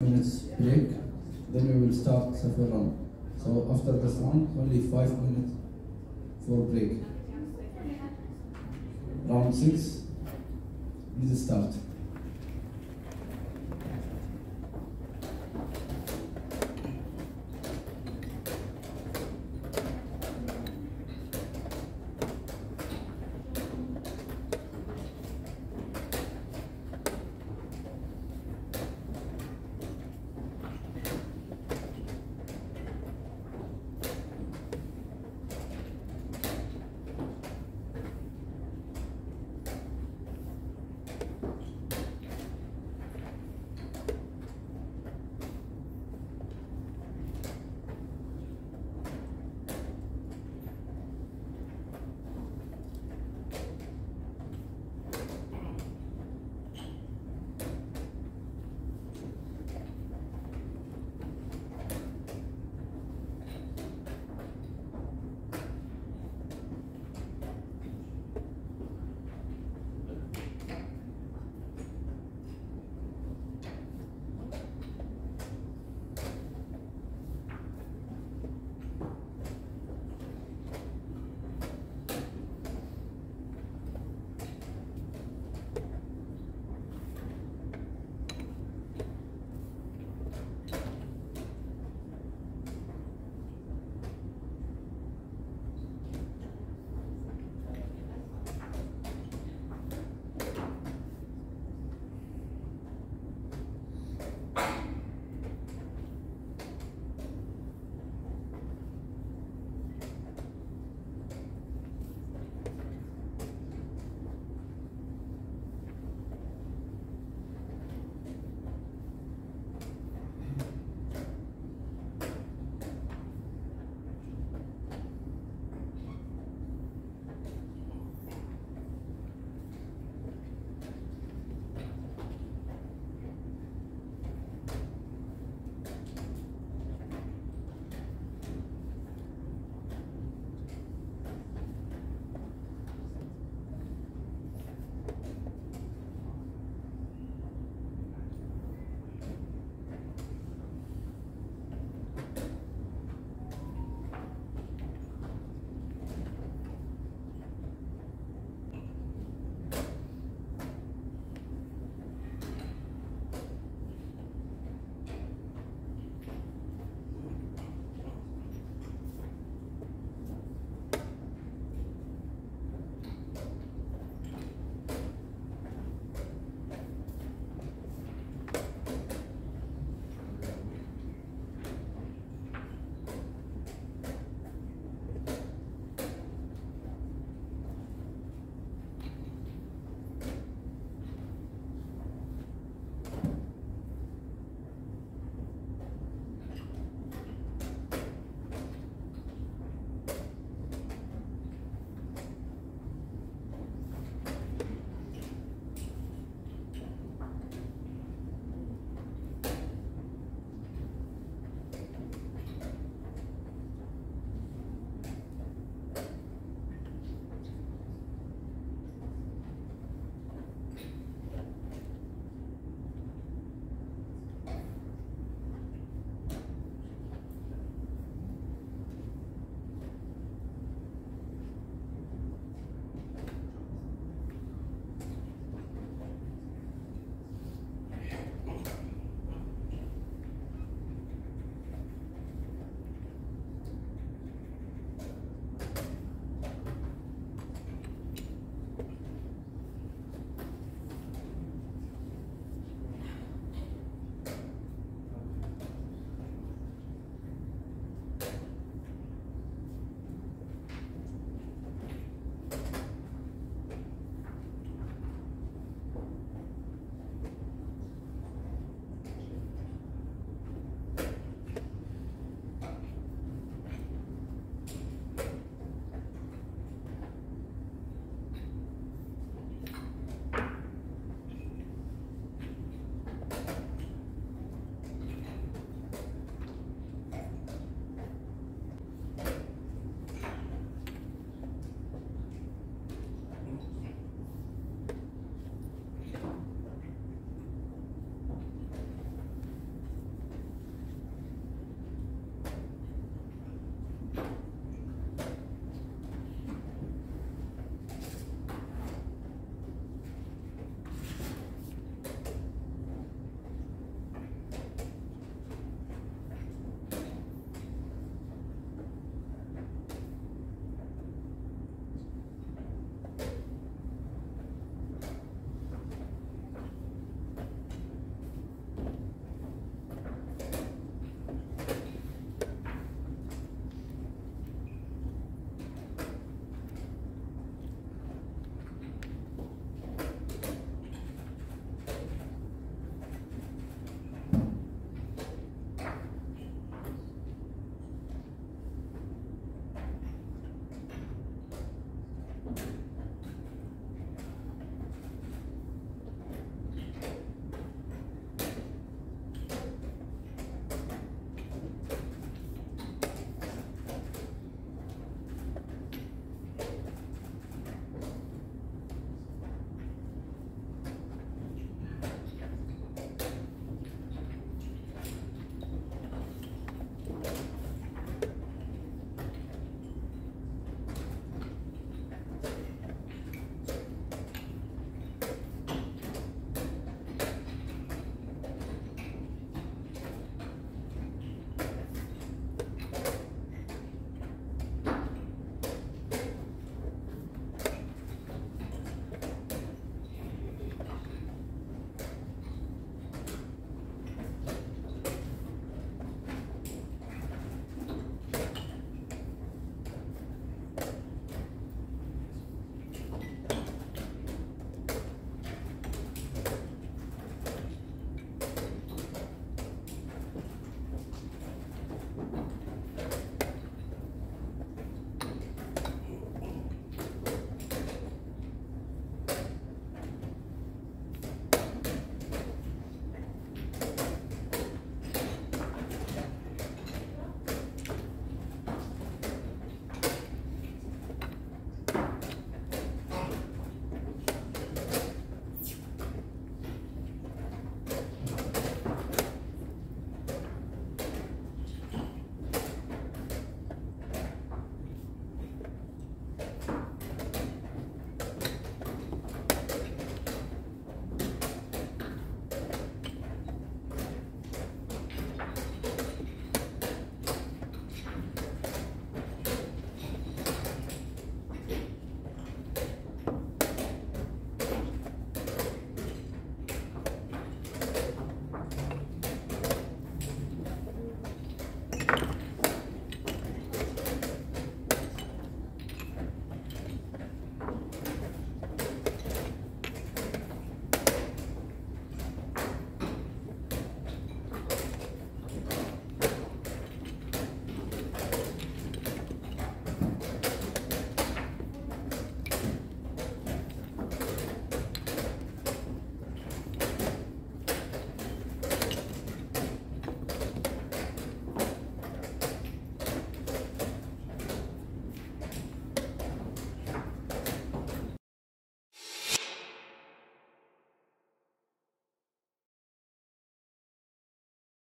minutes break, then we will start second round. So after this round, only five minutes for break. Round six, please start.